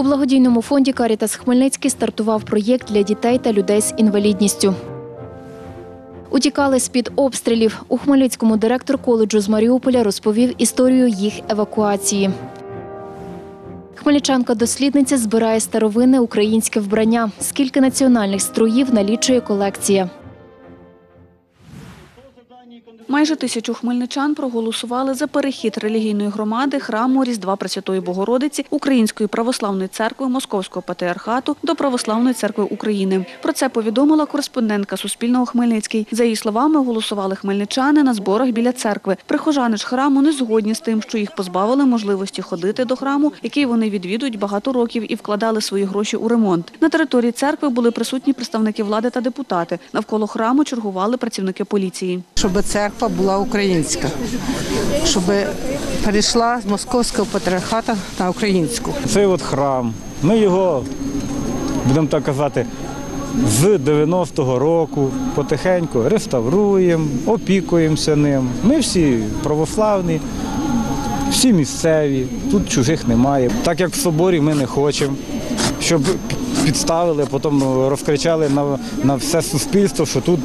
У благодійному фонді Карітас Хмельницький стартував проєкт для дітей та людей з інвалідністю. Утікали з-під обстрілів. У Хмельницькому директор коледжу з Маріуполя розповів історію їх евакуації. Хмельничанка-дослідниця збирає старовинне українське вбрання. Скільки національних струїв налічує колекція. Майже тисячу хмельничан проголосували за перехід релігійної громади храму Різдва Пресвятої Богородиці Української православної церкви Московського патріархату до Православної церкви України. Про це повідомила кореспондентка Суспільного Хмельницький. За її словами, голосували хмельничани на зборах біля церкви. Прихожани ж храму не згодні з тим, що їх позбавили можливості ходити до храму, який вони відвідують багато років і вкладали свої гроші у ремонт. На території церкви були присутні представники влади та депутати. Навколо храму чергували працівники поліції. щоб церква була українська, щоб перейшла з московського патріархату на українську. Цей от храм. Ми його, будемо так казати, з 90-го року потихеньку реставруємо, опікуємося ним. Ми всі православні, всі місцеві, тут чужих немає. Так як в соборі ми не хочемо, щоб підставили, потім розкричали на, на все суспільство, що тут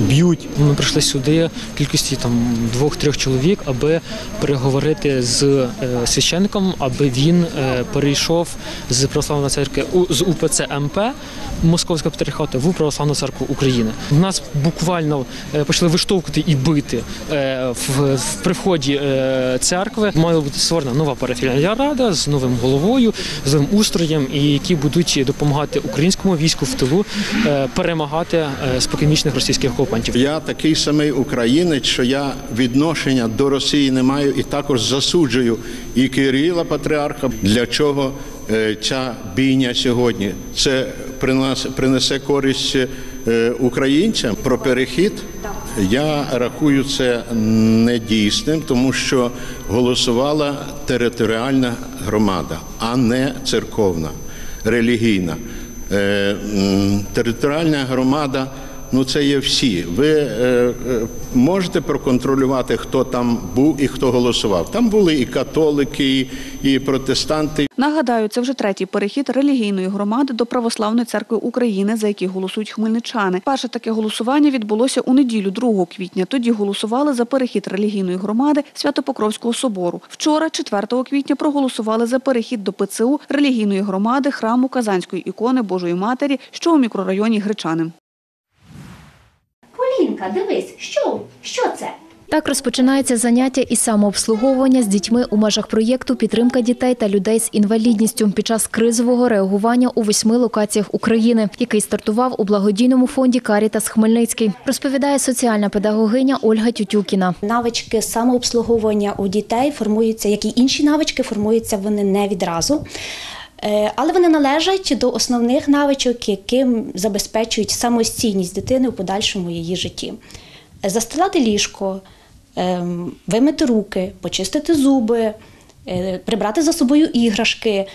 б'ють. Ми прийшли сюди кількості там двох-трьох чоловік, аби переговорити з е, священником, аби він е, перейшов з православної церкви з УПЦ МП Московського патріархату в православну церкву України. Нас буквально е, почали виштовхувати і бити в, при вході церкви. Має бути створена нова парафіальна рада з новим головою, з новим устроєм, і які будуть допомагати українському війську в тилу перемагати споконвічних російських окупантів. Я такий самий українець, що я відношення до Росії не маю і також засуджую і Кирила Патріарха. Для чого е, ця бійня сьогодні? Це принес- принесе користь е, українцям про перехід. Я рахую це недійсним, тому що голосувала територіальна громада, а не церковна, релігійна. Е, Територіальна громада ну це є всі. Ви е, е, можете проконтролювати, хто там був і хто голосував. Там були і католики, і, і протестанти, Нагадаю, це вже третій перехід релігійної громади до Православної церкви України, за який голосують хмельничани. Перше таке голосування відбулося у неділю, 2 квітня. Тоді голосували за перехід релігійної громади Свято-Покровського собору. Вчора, 4 квітня, проголосували за перехід до ПЦУ релігійної громади храму Казанської ікони Божої Матері, що у мікрорайоні Гречани. Полінка, дивись, що, що це? Так розпочинається заняття із самообслуговування з дітьми у межах проєкту Підтримка дітей та людей з інвалідністю під час кризового реагування у восьми локаціях України, який стартував у благодійному фонді Карітас Хмельницький, розповідає соціальна педагогиня Ольга Тютюкіна. Навички самообслуговування у дітей формуються, як і інші навички, формуються вони не відразу. Е, Але вони належать до основних навичок, яким забезпечують самостійність дитини у подальшому її житті. Е, Застилати ліжко, ем, вимити руки, почистити зуби, е, прибрати за собою іграшки.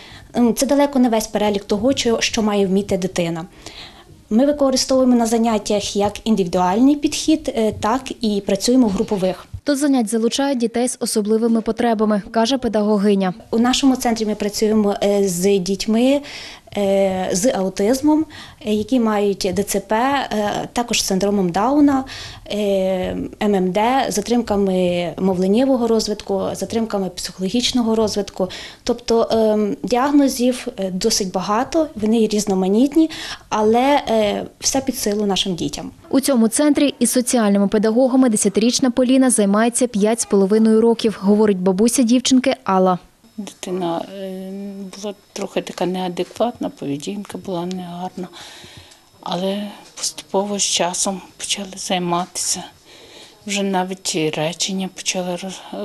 Це далеко не весь перелік того, що- має вміти дитина. Ми використовуємо на заняттях як індивідуальний підхід, так і працюємо в групових. До занять залучають дітей з особливими потребами, каже педагогиня. У нашому центрі ми працюємо е, з дітьми з аутизмом, е, які мають ДЦП, е, також синдромом Дауна, е, ММД, затримками мовленнєвого розвитку, затримками психологічного розвитку. Тобто діагнозів е, досить багато, вони різноманітні, але е, все під силу нашим дітям. У цьому центрі із соціальними педагогами десятирічна Поліна займається 5,5 років, говорить бабуся дівчинки Алла. Дитина е, була трохи така неадекватна, поведінка була негарна, але поступово з часом почали займатися. Вже навіть речення почали е,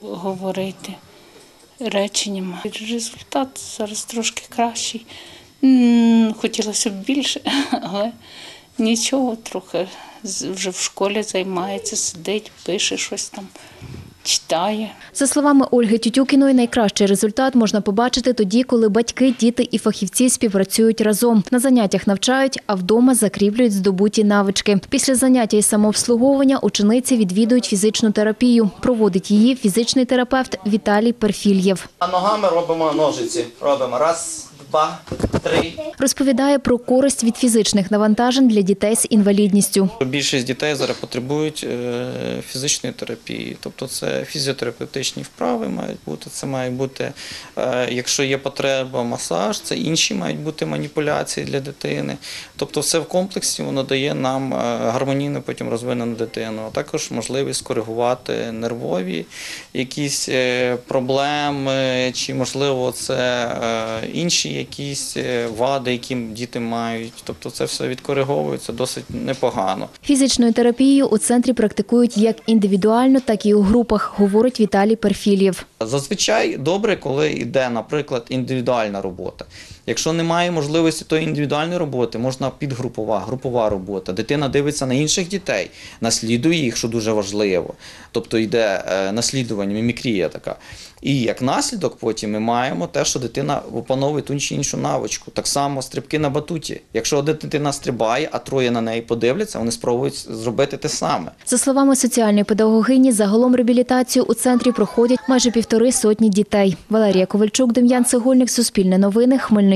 говорити реченнями. Результат зараз трошки кращий. Хотілося б більше, але нічого, трохи вже в школі займається, сидить, пише щось там. Читає. За словами Ольги Тютюкіної, найкращий результат можна побачити тоді, коли батьки, діти і фахівці співпрацюють разом. На заняттях навчають, а вдома закріплюють здобуті навички. Після заняття із самообслуговування учениці відвідують фізичну терапію. Проводить її фізичний терапевт Віталій Перфільєв. А ногами робимо ножиці. Робимо раз, два. Розповідає про користь від фізичних навантажень для дітей з інвалідністю. Більшість дітей зараз потребують е, фізичної терапії, тобто це фізіотерапевтичні вправи мають бути. Це має бути, е, якщо є потреба, масаж, це інші мають бути маніпуляції для дитини. Тобто, все в комплексі воно дає нам е, гармонійно потім розвинену дитину. А також можливість коригувати нервові якісь проблеми, чи можливо це інші якісь вади, які діти мають. Тобто, це все відкориговується досить непогано. Фізичною терапією у центрі практикують як індивідуально, так і у групах, говорить Віталій Перфілєв. Зазвичай добре, коли йде, наприклад, індивідуальна робота. Якщо немає можливості тої індивідуальної роботи, можна підгрупова, групова робота. Дитина дивиться на інших дітей, наслідує їх, що дуже важливо. Тобто йде е, наслідування, мімікрія така. І як наслідок потім ми маємо те, що дитина опановує ту чи іншу навичку. Так само стрибки на батуті. Якщо одна дитина стрибає, а троє на неї подивляться, вони спробують зробити те саме. За словами соціальної педагогині, загалом реабілітацію у центрі проходять майже півтори сотні дітей. Валерія Ковальчук, Дем'ян Цегольник, Суспільне новини, Хмельницький.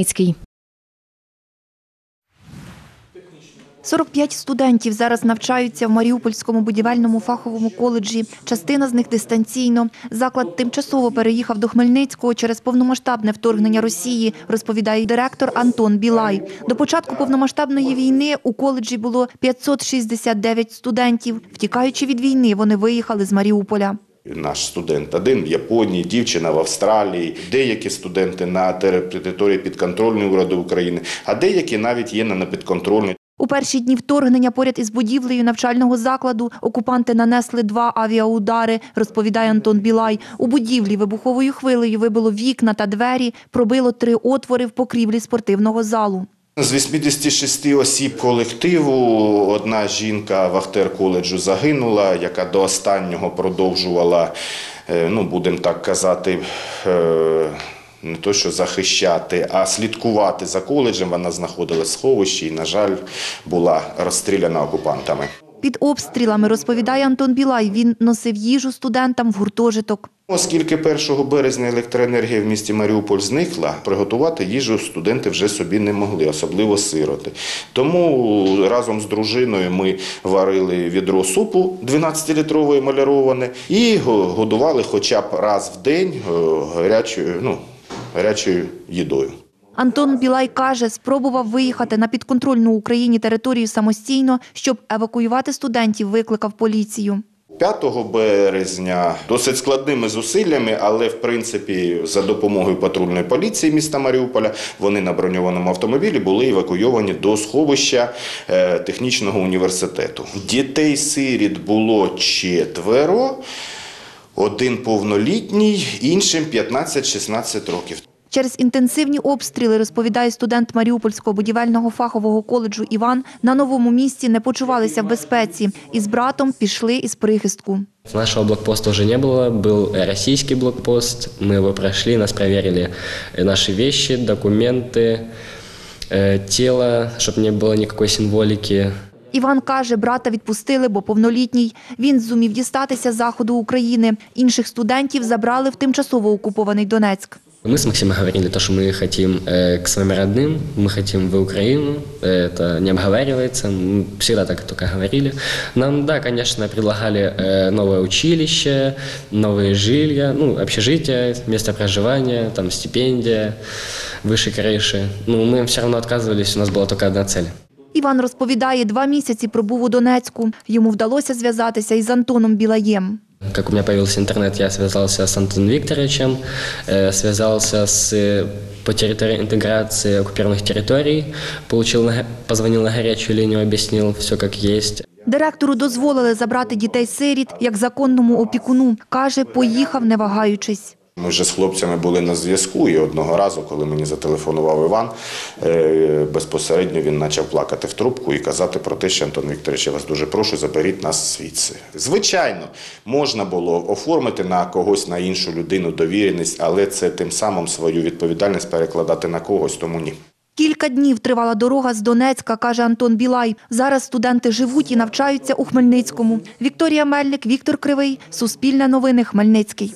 45 студентів зараз навчаються в Маріупольському будівельному фаховому коледжі. Частина з них дистанційно. Заклад тимчасово переїхав до Хмельницького через повномасштабне вторгнення Росії, розповідає директор Антон Білай. До початку повномасштабної війни у коледжі було 569 студентів. Втікаючи від війни, вони виїхали з Маріуполя. Наш студент один в Японії, дівчина в Австралії, деякі студенти на території підконтрольної уряду України, а деякі навіть є на непідконтрольній. У перші дні вторгнення поряд із будівлею навчального закладу окупанти нанесли два авіаудари, розповідає Антон Білай. У будівлі вибуховою хвилею вибило вікна та двері, пробило три отвори в покрівлі спортивного залу. З 86 осіб колективу одна жінка Вахтер коледжу загинула, яка до останнього продовжувала, е, ну будемо так казати, е, не то що захищати, а слідкувати за коледжем. Вона знаходилась в сховищі і, на жаль, була розстріляна окупантами. Під обстрілами, розповідає Антон Білай, він носив їжу студентам в гуртожиток. Оскільки 1 березня електроенергія в місті Маріуполь зникла, приготувати їжу студенти вже собі не могли, особливо сироти. Тому разом з дружиною ми варили відро супу 12-літрової маляроване і го- годували хоча б раз в день е, гарячою, ну, гарячою їдою. Антон Білай каже, спробував виїхати на підконтрольну Україні територію самостійно, щоб евакуювати студентів, викликав поліцію. 5 березня досить складними зусиллями, але в принципі за допомогою патрульної поліції міста Маріуполя вони на броньованому автомобілі були евакуйовані до сховища е, технічного університету. Дітей сиріт було четверо, один повнолітній, іншим 15-16 років. Через інтенсивні обстріли, розповідає студент Маріупольського будівельного фахового коледжу Іван, на новому місці не почувалися в безпеці і з братом пішли із прихистку. Нашего блокпоста уже не было, был э, российский блокпост. Мы его прошли, нас проверили э, наши вещи, документы, э, тело, чтобы не было никакой символики. Іван каже, брата відпустили, бо повнолітній. Він зумів дістатися з заходу України. Інших студентів забрали в тимчасово окупований Донецьк. Мы с Максимом говорили, то, что мы хотим э, к своим родным, мы хотим в Украину, это не обговаривается, мы всегда так только говорили. Нам, да, конечно, предлагали э, новое училище, новые жилья, ну, общежитие, место проживания, там, стипендия, выше крыши. Ну, мы все равно отказывались, у нас была только одна цель. Іван розповідає, два місяці пробув у Донецьку. Йому вдалося зв'язатися із Антоном Білаєм. Как у меня появился интернет, я связался с Антоном Викторовичем, э, связался с э, по территории интеграции оккупированных территорий, получил, на го- позвонил на горячую линию, объяснил все как есть. Директору дозволили забрати дітей-сиріт як законному опікуну. Каже, поїхав не вагаючись. Ми вже з хлопцями були на зв'язку, і одного разу, коли мені зателефонував Іван, е, безпосередньо він почав плакати в трубку і казати про те, що Антон Вікторович, я вас дуже прошу, заберіть нас звідси. Звичайно, можна було оформити на когось на іншу людину довіреність, але це тим самим свою відповідальність перекладати на когось, тому ні. Кілька днів тривала дорога з Донецька, каже Антон Білай. Зараз студенти живуть і навчаються у Хмельницькому. Вікторія Мельник, Віктор Кривий, Суспільне новини, Хмельницький.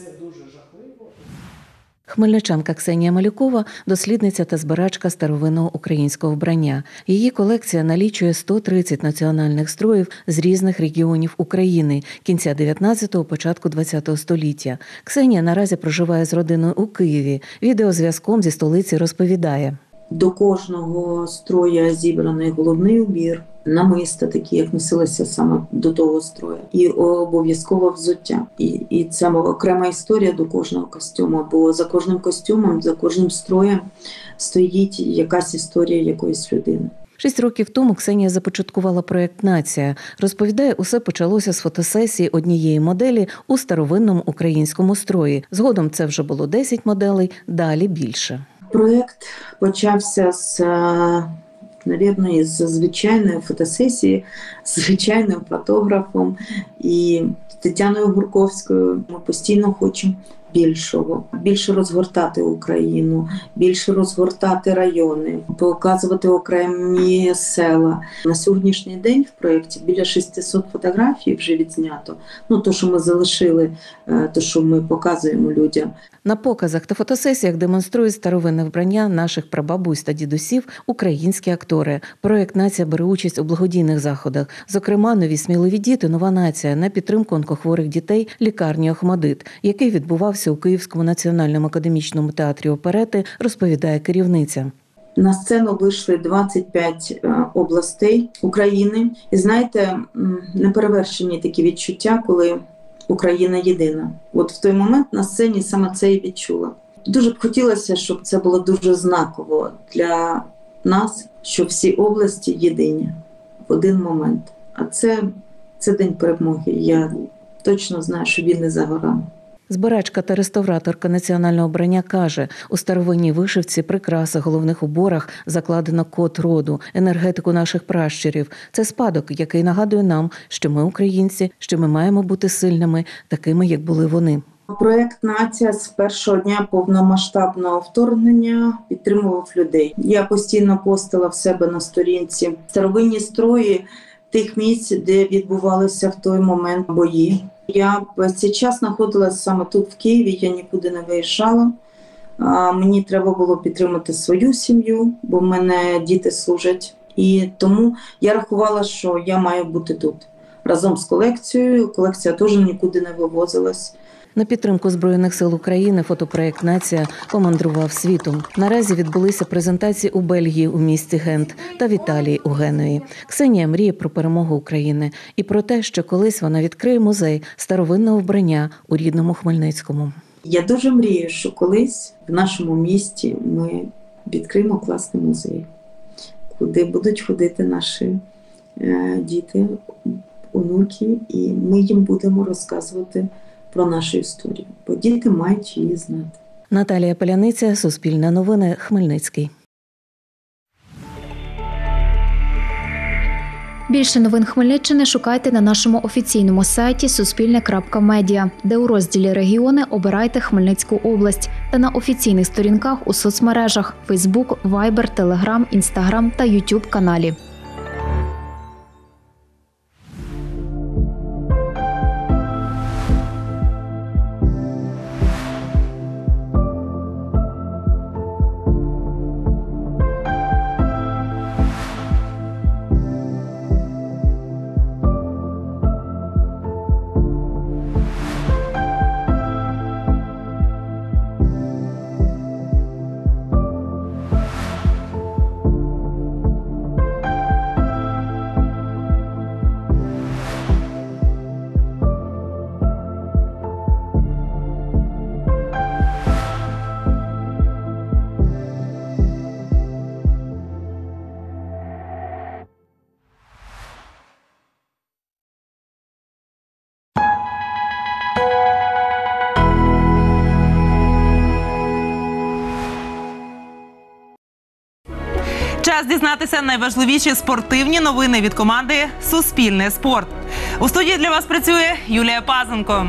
Хмельничанка Ксенія Малюкова – дослідниця та збирачка старовинного українського вбрання. Її колекція налічує 130 національних строїв з різних регіонів України кінця 19-го, початку 20-го століття. Ксенія наразі проживає з родиною у Києві. Відеозв'язком зі столиці розповідає. До кожного строя зібраний головний убір, намиста, такі, як носилися саме до того строя, і обов'язково взуття. І, і це окрема історія до кожного костюму, бо за кожним костюмом, за кожним строєм стоїть якась історія якоїсь людини. Шість років тому Ксенія започаткувала проєкт Нація. Розповідає, усе почалося з фотосесії однієї моделі у старовинному українському строї. Згодом це вже було 10 моделей, далі більше. Проєкт почався з, навірно, із звичайної фотосесії, з звичайним фотографом і Тетяною Гурковською. Ми постійно хочемо більшого, більше розгортати Україну, більше розгортати райони, показувати окремі села. На сьогоднішній день в проєкті біля 600 фотографій вже відзнято. Ну то, що ми залишили, то що ми показуємо людям. На показах та фотосесіях демонструють старовинне вбрання наших прабабусь та дідусів українські актори. Проект Нація бере участь у благодійних заходах. Зокрема, нові сміливі діти, нова нація на підтримку онкохворих дітей лікарні Охмадит, який відбувався у Київському національному академічному театрі оперети, розповідає керівниця. На сцену вийшли 25 областей України, і знаєте, неперевершені такі відчуття, коли Україна єдина. От в той момент на сцені саме це і відчула. Дуже б хотілося, щоб це було дуже знаково для нас, що всі області єдині в один момент. А це, це день перемоги. Я точно знаю, що він не за горами. Збирачка та реставраторка національного обрання каже, у старовинній вишивці прикраси головних уборах закладено код роду, енергетику наших пращурів. Це спадок, який нагадує нам, що ми українці, що ми маємо бути сильними, такими як були вони. Проект Нація з першого дня повномасштабного вторгнення підтримував людей. Я постійно постила в себе на сторінці старовинні строї тих місць, де відбувалися в той момент бої. Я весь цей час знаходилася саме тут, в Києві. Я нікуди не виїжджала. Мені треба було підтримати свою сім'ю, бо в мене діти служать. І тому я рахувала, що я маю бути тут разом з колекцією. Колекція теж нікуди не вивозилась. На підтримку збройних сил України фотопроект Нація помандрував світом. Наразі відбулися презентації у Бельгії у місті Гент та в Італії у Генуї. Ксенія мріє про перемогу України і про те, що колись вона відкриє музей старовинного вбрання у рідному Хмельницькому. Я дуже мрію, що колись в нашому місті ми відкриємо класний музей, куди будуть ходити наші е, діти, онуки, і ми їм будемо розказувати про нашу історію, бо діти мають її знати. Наталія Поляниця, Суспільне новини, Хмельницький. Більше новин Хмельниччини шукайте на нашому офіційному сайті Суспільне.Медіа, де у розділі Регіони обирайте Хмельницьку область та на офіційних сторінках у соцмережах Facebook, Viber, Telegram, Instagram та YouTube каналі. Час дізнатися найважливіші спортивні новини від команди Суспільне спорт. У студії для вас працює Юлія Пазенко.